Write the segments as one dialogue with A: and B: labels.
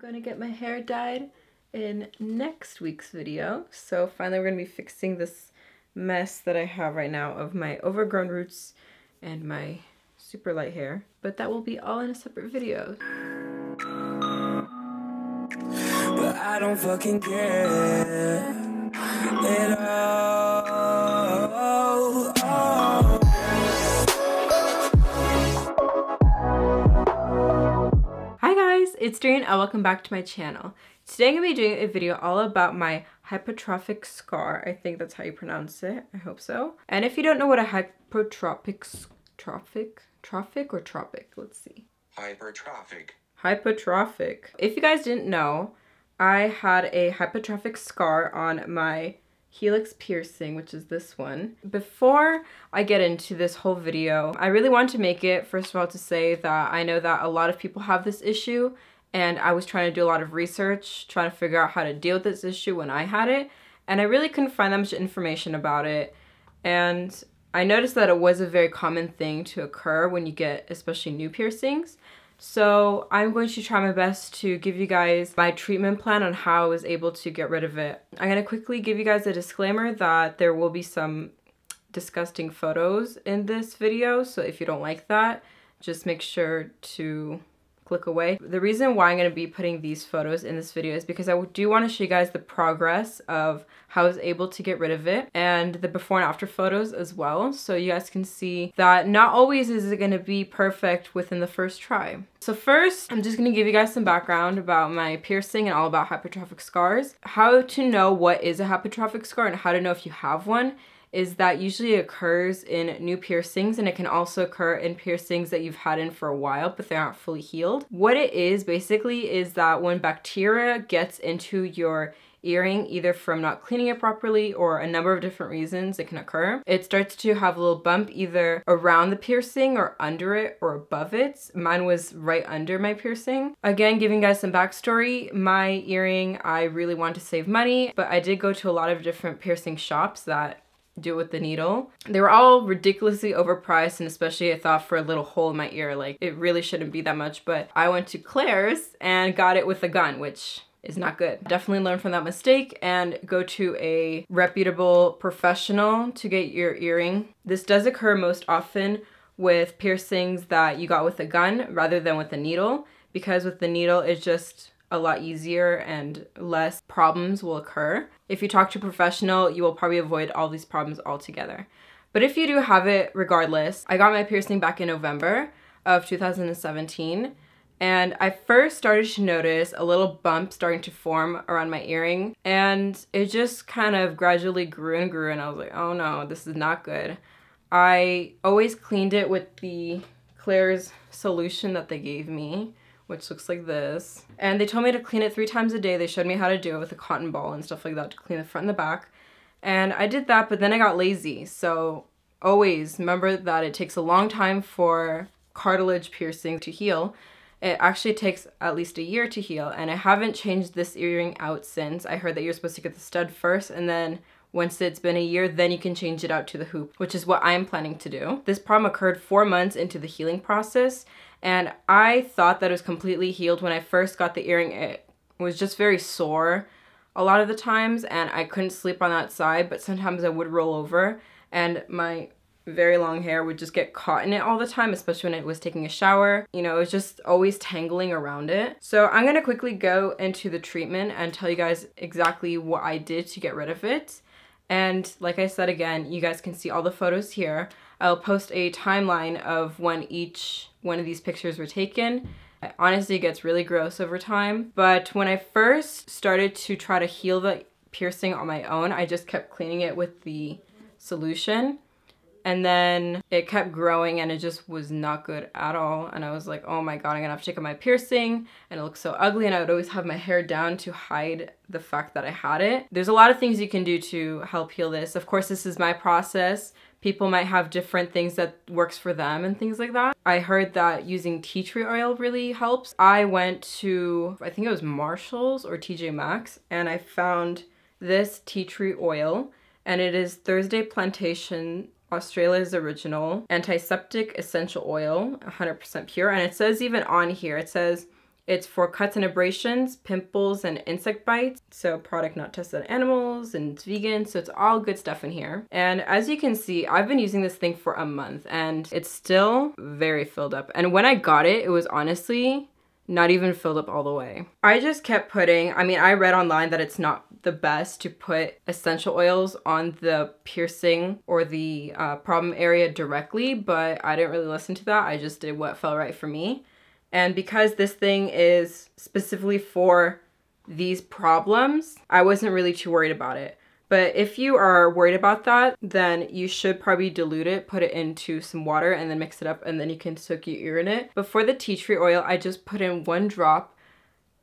A: gonna get my hair dyed in next week's video. So finally we're gonna be fixing this mess that I have right now of my overgrown roots and my super light hair. But that will be all in a separate video. But I don't fucking care at all. It's Doreen and welcome back to my channel. Today I'm going to be doing a video all about my hypertrophic scar. I think that's how you pronounce it. I hope so. And if you don't know what a hypertrophic, trophic, trophic or tropic, let's see.
B: Hypertrophic.
A: Hypertrophic. If you guys didn't know, I had a hypertrophic scar on my helix piercing, which is this one. Before I get into this whole video, I really want to make it, first of all, to say that I know that a lot of people have this issue and I was trying to do a lot of research, trying to figure out how to deal with this issue when I had it, and I really couldn't find that much information about it. And I noticed that it was a very common thing to occur when you get especially new piercings. So I'm going to try my best to give you guys my treatment plan on how I was able to get rid of it. I'm going to quickly give you guys a disclaimer that there will be some disgusting photos in this video. So if you don't like that, just make sure to click away. The reason why I'm to be putting these photos in this video is because I do want to show you guys the progress of how I was able to get rid of it and the before and after photos as well. So you guys can see that not always is it to be perfect within the first try. So first, I'm just to give you guys some background about my piercing and all about hypertrophic scars. How to know what is a hypertrophic scar and how to know if you have one is that usually occurs in new piercings and it can also occur in piercings that you've had in for a while but they aren't fully healed. What it is basically is that when bacteria gets into your earring either from not cleaning it properly or a number of different reasons it can occur. It starts to have a little bump either around the piercing or under it or above it. Mine was right under my piercing. Again, giving guys some backstory, my earring, I really wanted to save money, but I did go to a lot of different piercing shops that do with the needle. They were all ridiculously overpriced and especially I thought for a little hole in my ear, like it really shouldn't be that much, but I went to Claire's and got it with a gun, which is not good. Definitely learn from that mistake and go to a reputable professional to get your earring. This does occur most often with piercings that you got with a gun rather than with a needle because with the needle it's just a lot easier and less problems will occur. If you talk to a professional, you will probably avoid all these problems altogether. But if you do have it regardless, I got my piercing back in November of 2017 and I first started to notice a little bump starting to form around my earring and it just kind of gradually grew and grew and I was like, oh no, this is not good. I always cleaned it with the Claire's solution that they gave me which looks like this. And they told me to clean it three times a day. They showed me how to do it with a cotton ball and stuff like that to clean the front and the back. And I did that, but then I got lazy. So always remember that it takes a long time for cartilage piercing to heal. It actually takes at least a year to heal and I haven't changed this earring out since. I heard that you're supposed to get the stud first and then once it's been a year, then you can change it out to the hoop, which is what I'm planning to do. This problem occurred four months into the healing process and I thought that it was completely healed when I first got the earring. It was just very sore a lot of the times and I couldn't sleep on that side, but sometimes I would roll over and my very long hair would just get caught in it all the time, especially when it was taking a shower. You know, it was just always tangling around it. So I'm gonna quickly go into the treatment and tell you guys exactly what I did to get rid of it. And like I said again, you guys can see all the photos here. I'll post a timeline of when each one of these pictures were taken. honestly, it gets really gross over time. But when I first started to try to heal the piercing on my own, I just kept cleaning it with the solution. And then it kept growing and it just was not good at all. And I was like, oh my God, I'm gonna have to take out my piercing and it looks so ugly. And I would always have my hair down to hide the fact that I had it. There's a lot of things you can do to help heal this. Of course, this is my process people might have different things that works for them and things like that. I heard that using tea tree oil really helps. I went to, I think it was Marshall's or TJ Maxx, and I found this tea tree oil, and it is Thursday Plantation Australia's original antiseptic essential oil, 100% pure. And it says even on here, it says It's for cuts and abrasions, pimples, and insect bites. So product not tested on animals and it's vegan. So it's all good stuff in here. And as you can see, I've been using this thing for a month and it's still very filled up. And when I got it, it was honestly not even filled up all the way. I just kept putting, I mean, I read online that it's not the best to put essential oils on the piercing or the uh, problem area directly, but I didn't really listen to that. I just did what felt right for me. And because this thing is specifically for these problems, I wasn't really too worried about it. But if you are worried about that, then you should probably dilute it, put it into some water and then mix it up and then you can soak your ear in it. But for the tea tree oil, I just put in one drop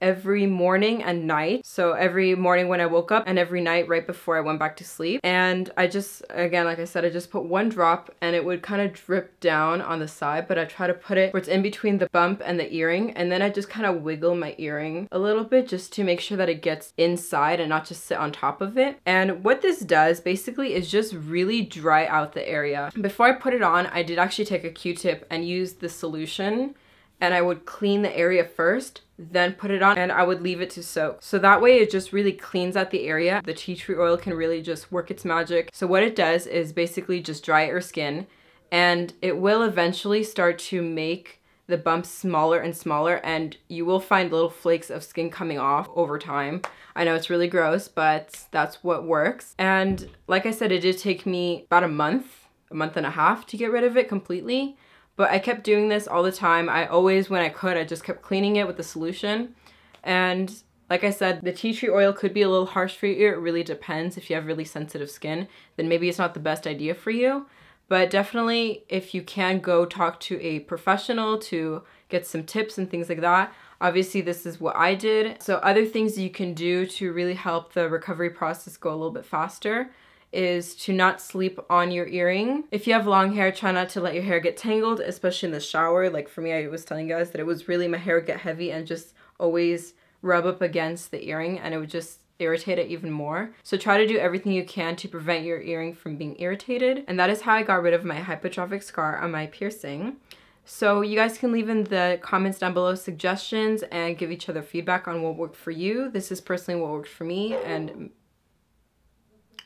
A: every morning and night. So every morning when I woke up and every night right before I went back to sleep. And I just, again, like I said, I just put one drop and it would kind of drip down on the side, but I try to put it where it's in between the bump and the earring. And then I just kind of wiggle my earring a little bit just to make sure that it gets inside and not just sit on top of it. And what this does basically is just really dry out the area. Before I put it on, I did actually take a Q-tip and use the solution and I would clean the area first then put it on and I would leave it to soak. So that way it just really cleans out the area. The tea tree oil can really just work its magic. So what it does is basically just dry your skin and it will eventually start to make the bumps smaller and smaller and you will find little flakes of skin coming off over time. I know it's really gross, but that's what works. And like I said, it did take me about a month, a month and a half to get rid of it completely. But I kept doing this all the time. I always, when I could, I just kept cleaning it with the solution. And like I said, the tea tree oil could be a little harsh for ear. It really depends. If you have really sensitive skin, then maybe it's not the best idea for you. But definitely, if you can go talk to a professional to get some tips and things like that, obviously this is what I did. So other things you can do to really help the recovery process go a little bit faster is to not sleep on your earring. If you have long hair, try not to let your hair get tangled, especially in the shower. Like for me, I was telling you guys that it was really my hair would get heavy and just always rub up against the earring and it would just irritate it even more. So try to do everything you can to prevent your earring from being irritated. And that is how I got rid of my hypertrophic scar on my piercing. So you guys can leave in the comments down below suggestions and give each other feedback on what worked for you. This is personally what worked for me and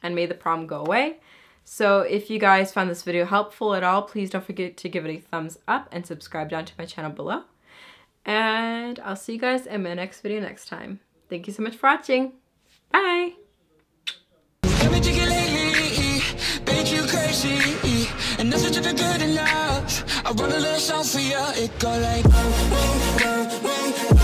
A: and made the problem go away. So if you guys found this video helpful at all, please don't forget to give it a thumbs up and subscribe down to my channel below. And I'll see you guys in my next video next time. Thank you so much for watching. Bye! I run a little song for you It go like oh, oh, oh,